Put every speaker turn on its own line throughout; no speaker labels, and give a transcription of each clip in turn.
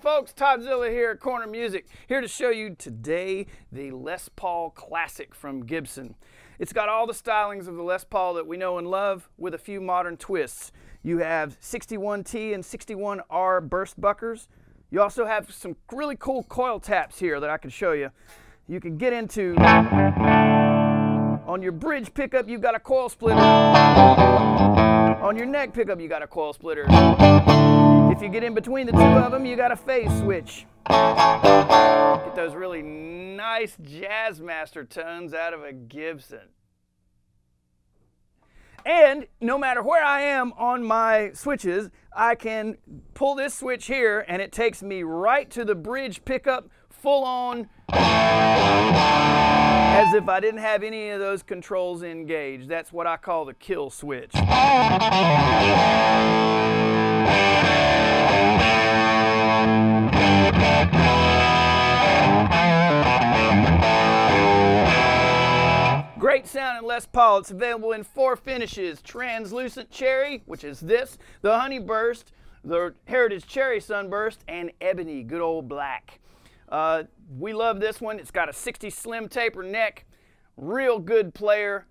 Toddzilla here at Corner Music, here to show you today the Les Paul Classic from Gibson. It's got all the stylings of the Les Paul that we know and love with a few modern twists. You have 61T and 61R burst buckers. You also have some really cool coil taps here that I can show you. You can get into on your bridge pickup, you've got a coil splitter. On your neck pickup, you got a coil splitter. If you get in between the two of them, you got a phase switch. Get those really nice Jazzmaster tones out of a Gibson. And no matter where I am on my switches, I can pull this switch here and it takes me right to the bridge pickup full on as if I didn't have any of those controls engaged. That's what I call the kill switch. Great sound in Les Paul. It's available in four finishes translucent cherry, which is this, the honey burst, the heritage cherry sunburst, and ebony, good old black. Uh, we love this one. It's got a 60 slim taper neck, real good player,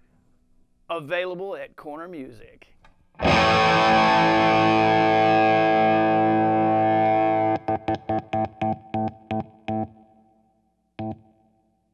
available at Corner Music.